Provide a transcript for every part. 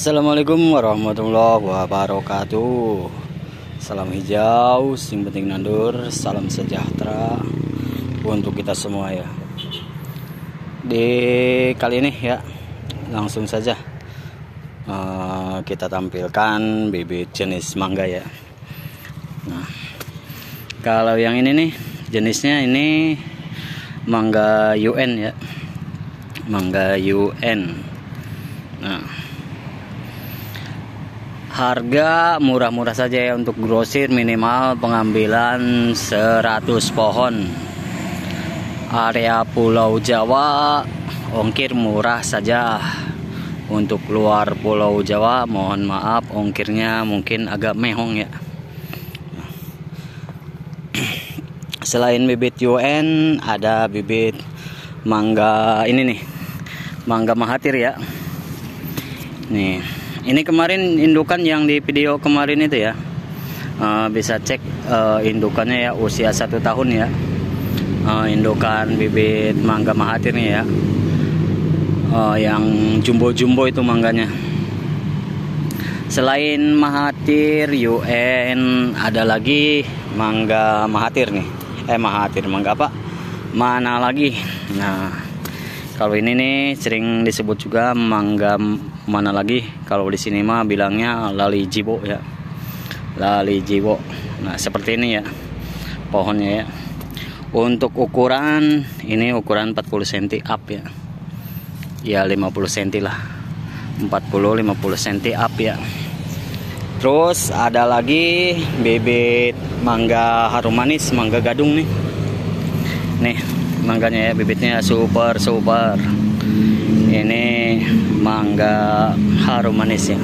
Assalamualaikum warahmatullahi wabarakatuh. Salam hijau, sing penting nandur, salam sejahtera untuk kita semua ya. Di kali ini ya, langsung saja uh, kita tampilkan bibit jenis mangga ya. Nah, kalau yang ini nih, jenisnya ini mangga UN ya. Mangga UN Nah harga murah-murah saja ya untuk grosir minimal pengambilan 100 pohon. Area pulau Jawa ongkir murah saja. Untuk luar pulau Jawa mohon maaf ongkirnya mungkin agak mehong ya. Selain bibit UN ada bibit mangga ini nih. Mangga mahatir ya. Nih ini kemarin indukan yang di video kemarin itu ya. Uh, bisa cek uh, indukannya ya usia satu tahun ya. Uh, indukan bibit mangga mahatir nih ya. Uh, yang jumbo-jumbo itu mangganya. Selain mahatir UN ada lagi mangga mahatir nih. Eh mahatir mangga apa? Mana lagi? Nah kalau ini nih sering disebut juga mangga mana lagi? Kalau di sini mah bilangnya lali jibo ya. Lali jibo. Nah, seperti ini ya. Pohonnya ya. Untuk ukuran ini ukuran 40 cm up ya. Ya 50 cm lah. 40 50 cm up ya. Terus ada lagi bibit mangga harum manis, mangga gadung nih. Nih, mangganya ya bibitnya super super. Ini mangga harum manis ya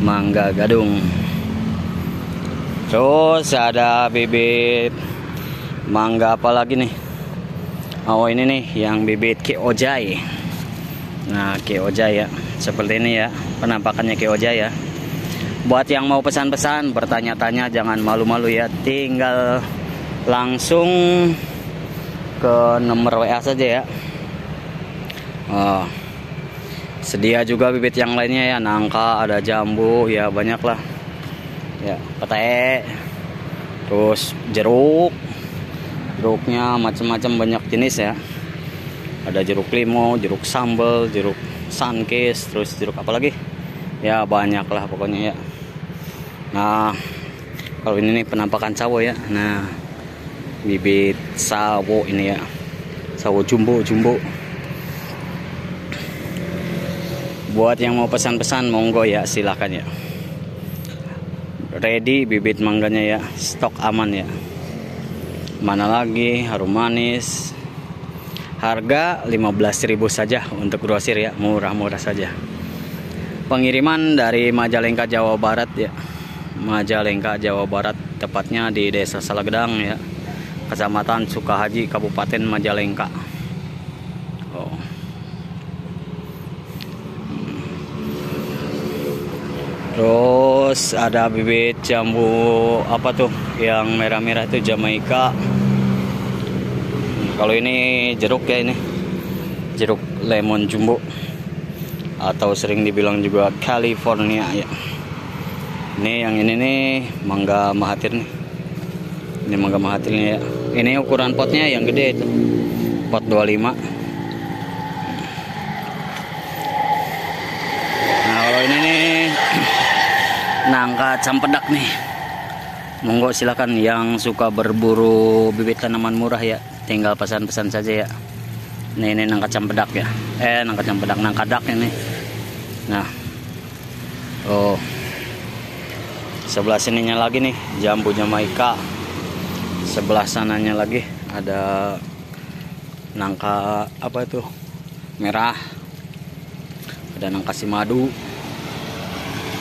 mangga gadung. Terus ada bibit mangga apa lagi nih? Oh ini nih yang bibit keojai nah keojai ya seperti ini ya penampakannya keojai ya. Buat yang mau pesan-pesan bertanya-tanya jangan malu-malu ya. Tinggal langsung ke nomor WA saja ya. Oh, sedia juga bibit yang lainnya ya nangka ada jambu ya banyak lah ya pete terus jeruk. Jeruknya macam-macam banyak jenis ya. Ada jeruk limo jeruk sambal jeruk sunkis terus jeruk apa lagi? Ya banyak lah pokoknya ya. Nah kalau ini nih penampakan cawo ya. Nah bibit sawo ini ya. Sawo jumbo jumbo. Buat yang mau pesan-pesan monggo ya silahkan ya. Ready bibit mangganya ya stok aman ya. Mana lagi? Harum manis. Harga 15.000 saja untuk grosir ya murah-murah saja. Pengiriman dari Majalengka Jawa Barat ya. Majalengka Jawa Barat tepatnya di Desa Salagedang ya Kecamatan Sukahaji, Kabupaten Majalengka. Oh. Terus ada bibit jambu apa tuh yang merah-merah itu Jamaika. Kalau ini jeruk ya ini. Jeruk lemon jumbo atau sering dibilang juga California ya. Ini yang ini nih mangga mahatir nih ini mangga mahatilnya ya. Ini ukuran potnya yang gede itu. Pot 25 nah kalau ini nih nangka campedak nih. Monggo silakan yang suka berburu bibit tanaman murah ya tinggal pesan-pesan saja ya. Ini ini nangka campedak ya. Eh nangka campedak nangka dak ini. Nah. Oh. Sebelah sininya lagi nih jambu jamaika sebelah sananya lagi ada nangka apa itu? Merah. Ada nangka si madu.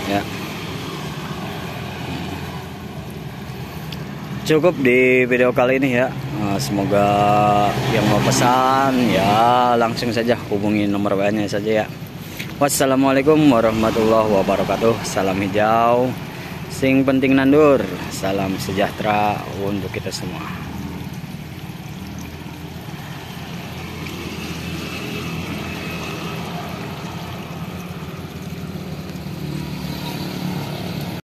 Ya. Cukup di video kali ini ya. Eh, semoga yang mau pesan ya langsung saja hubungi nomor WA nya saja ya. Wassalamualaikum warahmatullahi wabarakatuh. Salam hijau Sing penting nandur. Salam sejahtera untuk kita semua.